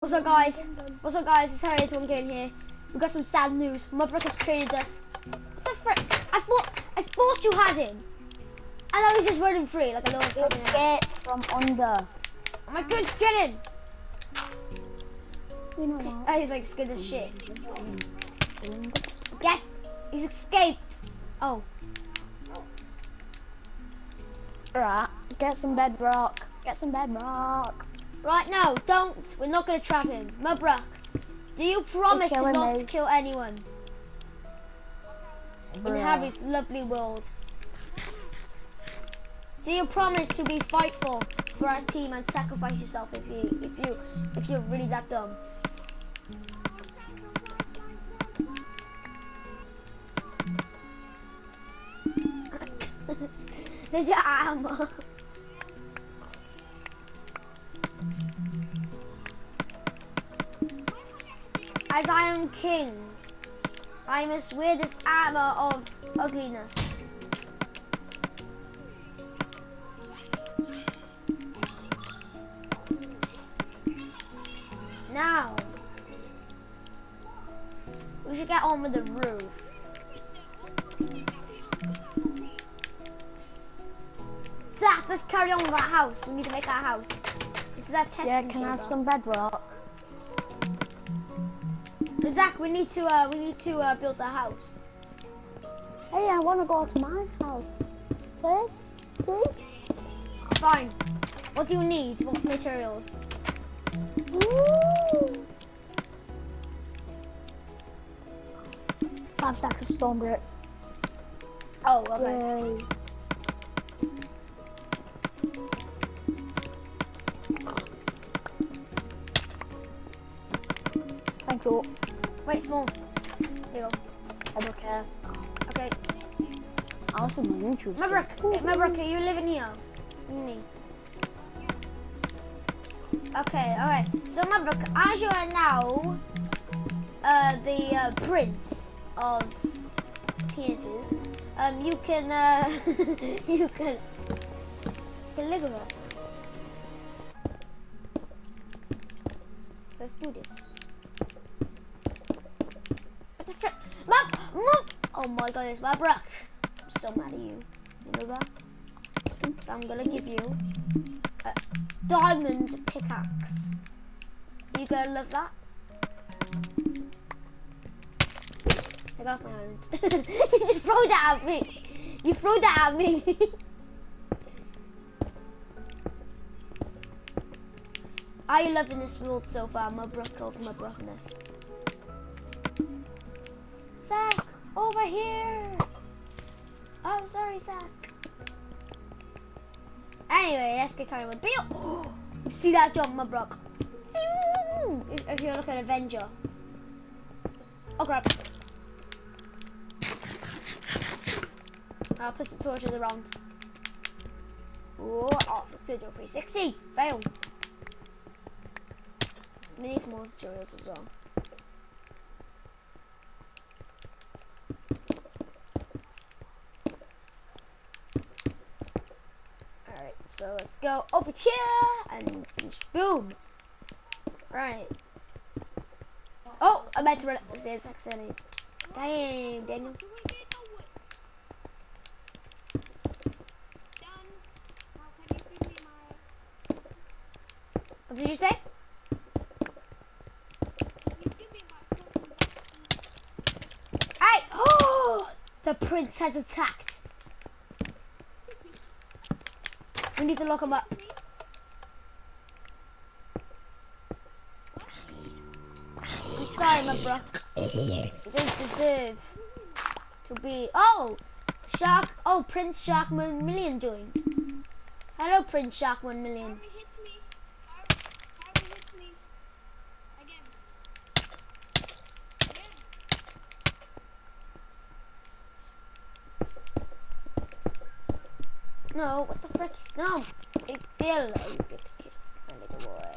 What's up, guys? What's up, guys? It's Harry One Game here. We got some sad news. Mudbrook has traded us. What the frick? I thought I thought you had him, and I was just running free like a little. Escaped from under. Oh my god, get in! You know what? Oh, he's like scared as shit. Get! He's escaped. Oh, Right, get some bedrock. Get some bedrock. Right now, don't. We're not gonna trap him. Mudbrook, do you promise to not me. kill anyone in Harry's lovely world? Do you promise to be fightful for our team and sacrifice yourself if you if you if you're really that dumb? There's your armor. As I am king, I must wear this armor of ugliness. Now, we should get on with the roof. Zach, let's carry on with our house. We need to make our house. This is our testing Yeah, can I have some bedrock? Zach, we need to uh, we need to uh, build a house. Hey, I want to go to my house. Please? Please? Fine. What do you need? What materials? Five stacks of stone bricks. Oh, okay. Yay. Thank you. Wait, small. Here you go. I don't care. Okay. I also my YouTube. Maverick, hey, Maverick, are you living here? Me. Okay, alright. So Maverick, as you are now uh, the uh, prince of penises, um, you can uh, you can can live with us. So let's do this. What the frick? Oh my god, it's Maverick. I'm so mad at you. You know that? I'm gonna give you a diamond pickaxe. You gonna love that? Take off my hand. you just throw that at me. You throw that at me. Are you loving this world so far, my brook over my brokenness? Zach, over here. Oh, sorry, Zach. Anyway, let's get carried with Bill. See that jump, my brook? If, you look at Avenger. Oh crap. I'll put the torches around. Oh, oh, Studio 360. Fail. We need more materials as well. Alright, so let's go over here and. Boom. Right. Oh, I meant to run up the stairs accidentally. Damn, Daniel. What did you say? Hey! Oh! The prince has attacked. We need to lock him up. I'm sorry, my bro. You don't deserve to be. Oh! Shark. Oh, Prince Shark 1 Million joined. Hello, Prince Shark 1 Million. No, what the frick? No! Stay still! Oh, good kid. My little boy.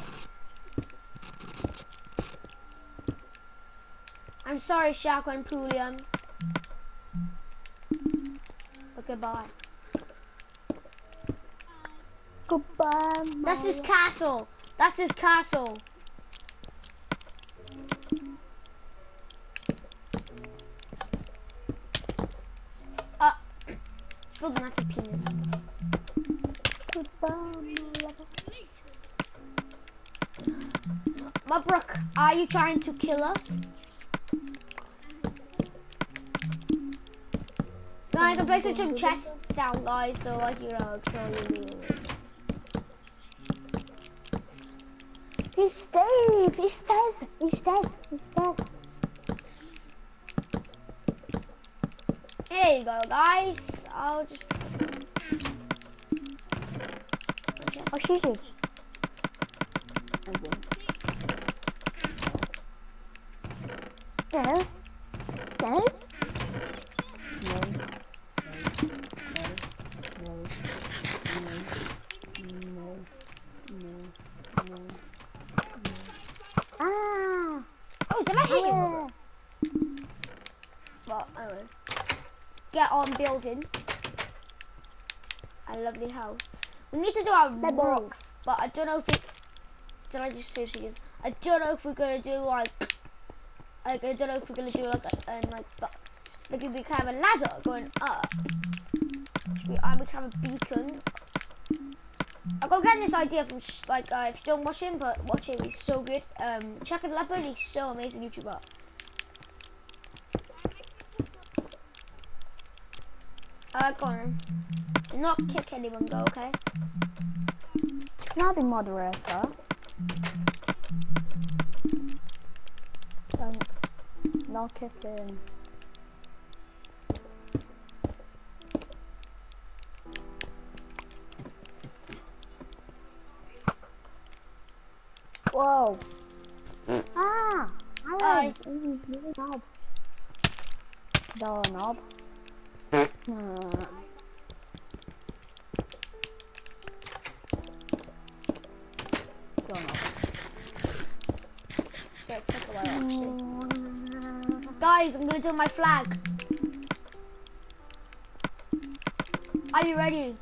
I'm sorry, Shaqua and Poolia. But goodbye. Goodbye, Mario. That's his castle! That's his castle! Uh, build a massive penis. Mabrook, are you trying to kill us? Guys, I'm placing some chests down, guys, so like you know, kill you. He's dead. He's dead. He's dead. He's dead. Here you go, guys. I'll just. Oh, she's it. No. No. No. No. No. No. No. Ah. Oh, did I hit you? Well, anyway. Get on building. A lovely house. We need to do our ball. roof, but I don't know if it. Did I just say she is? I don't know if we're gonna do like. Like I don't know if we're gonna do like a, um, like but like if we can have a ladder going up. We, and we can have a beacon. I got getting this idea from like uh, if you don't watch him, but watch him. He's so good. Um, Chuck and Leopard. He's so amazing YouTuber. Uh, go on. Not kick anyone, though, okay? Can I be moderator? No kicking. Whoa. ah! Hi. Alex, little knob. Door knob. Guys, I'm gonna do my flag. Are you ready?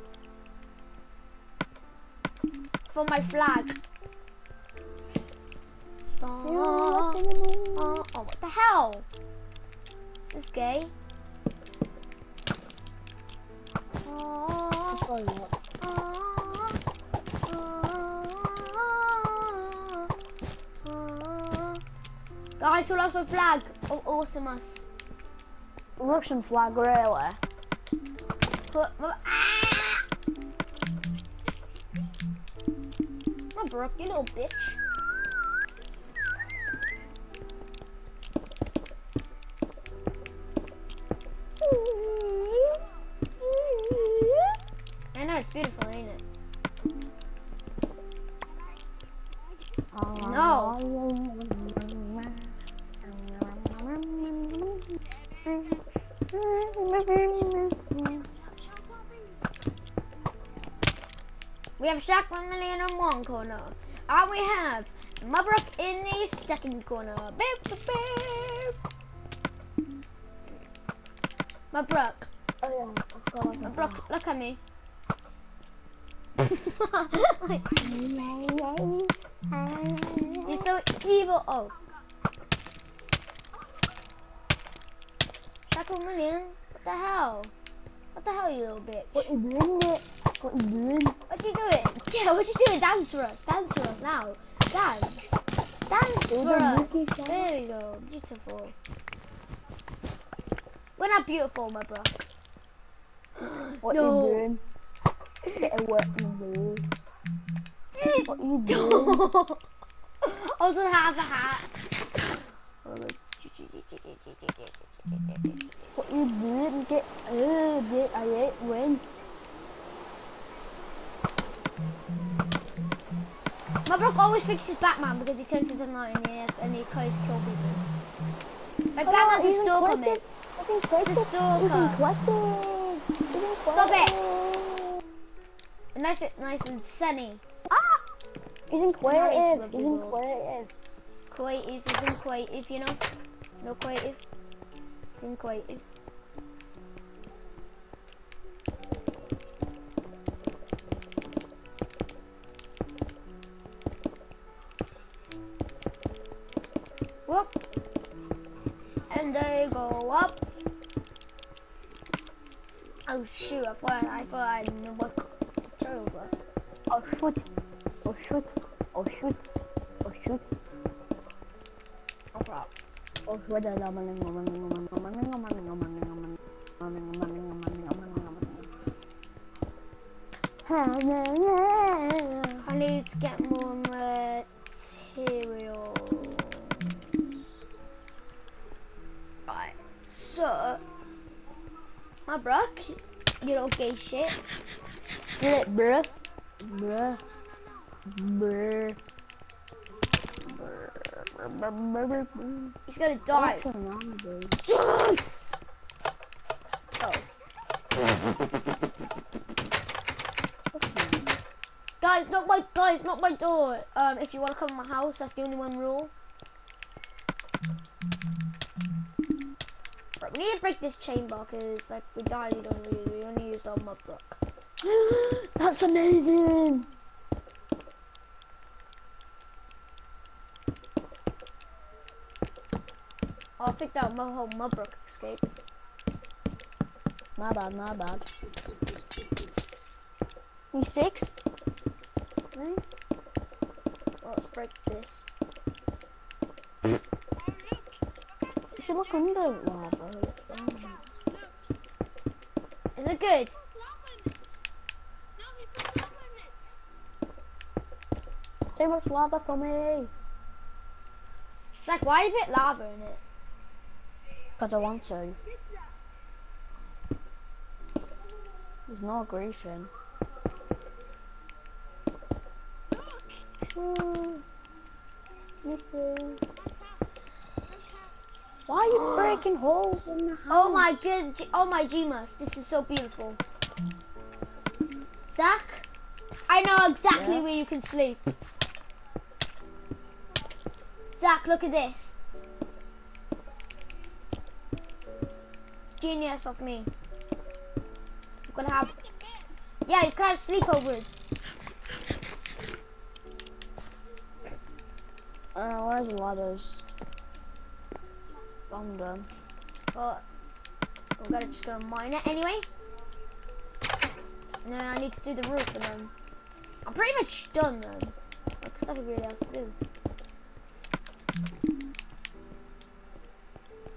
For my flag. Oh, oh, oh, what the hell? Is this gay? Oh, Sorry, what? oh, oh. Guys, who loves my flag? Oh, awesomeness. Russian flag, really? Put my, ah! My Brooke, you little bitch. I know it's beautiful, ain't it? We have Shaq one million in one corner, and we have Mabrook in the second corner. Beep, beep, beep. Mabrook, Oh yeah. Oh, Mabrook, look at me. You're so evil. Oh. Shaq one million. What the hell? What the hell, you little bitch? What you doing, Nick? What are you doing? What you doing? Yeah, what you doing? Dance for us. Dance for us now. Dance. Dance for us. There we go. Beautiful. We're not beautiful, my bro. What No. you doing? Get away from me. What you doing? I also have a hat. What you doing? Get, uh, get, I ain't win. My bro always fixes Batman because he turns into light and he, has, and he tries to kill people. Like Batman's a stalker, mate. It's a stalker. Stop it! Nice, nice and sunny. Ah! He's lovely He's balls. inquisitive. Creative isn't creative, you know? No creative. In creative. Whoop. And they go up. Oh shoot! I thought I thought I knew what turtles left. Oh shoot. Oh shoot. Oh shoot. Oh shoot. Oh crap! Oh shoot. I need to get more materials. My Brock, you little gay shit. Bruh. Bruh. Bruh. Bruh. Bruh. He's gonna die. What's dude? oh. What's going on? Guys, not my guys, not my door. Um, if you want to come to my house, that's the only one rule. We need to break this chain chamber because like we died, we don't really, we only use our mud block. That's amazing. Oh, I think that my whole mud block escaped. My bad, my bad. You six? Right? Well, let's break this. Look under lava. Is it good? Too much lava for me. It's like, why you put lava in it? Because I want to. There's no griefing. Hmm. You see. Why are you breaking holes in the house? Oh my good, oh my Gmas, this is so beautiful. Zach, I know exactly Yeah? where you can sleep. Zach, look at this. Genius of me. I'm gonna have, yeah, you can have sleepovers. Uh, where's the ladders? I'm done. But we're gonna just gonna mine it anyway. And then I need to do the roof and then I'm pretty much done then. There's nothing really else to do.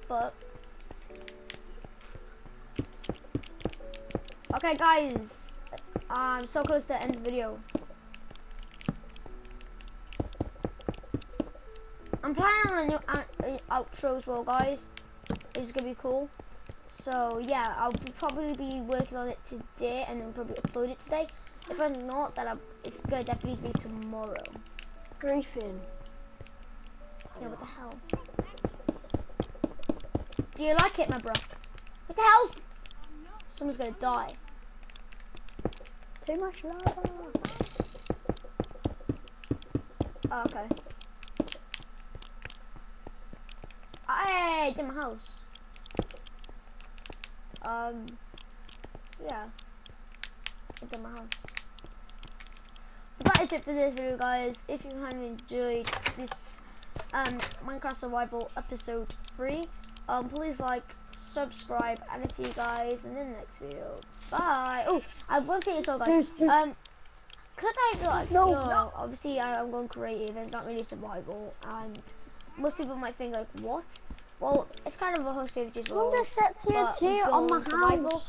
But Okay guys, I'm so close to the end of the video. I'm planning on a new uh, outro as well guys. It's gonna be cool. So yeah, I'll probably be working on it today and then probably upload it today. If I'm not, then I'm, it's gonna definitely be tomorrow. Griefing. Yeah, what the hell? Do you like it, my bro? What the hell? Someone's gonna die. Too much lava. Oh, okay. Hey, did my house. Um, yeah. I did my house. But that is it for this video, guys. If you have enjoyed this um, Minecraft Survival episode 3, um, please like, subscribe, and I'll see you guys in the next video. Bye. Oh, I have one thing as well, guys. Um, because I like, No, you know, no. obviously I, I'm going creative, it's not really survival, and most people might think like, what? Well, it's kind of a host creative as well. Someone just set but we build on my survival,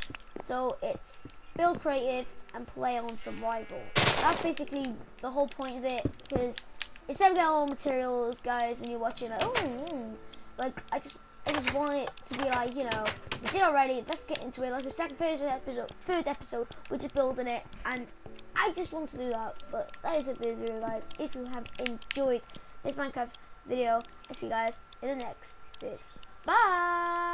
so it's build creative and play on survival. That's basically the whole point of it, because instead of getting all materials, guys, and you're watching like, oh, mm, like I just, I just want it to be like, you know, we did already. Let's get into it. Like the second, third episode, third episode, we're just building it, and I just want to do that. But that is it for this video, guys. If you have enjoyed this Minecraft video, I see you guys in the next vid. Bye.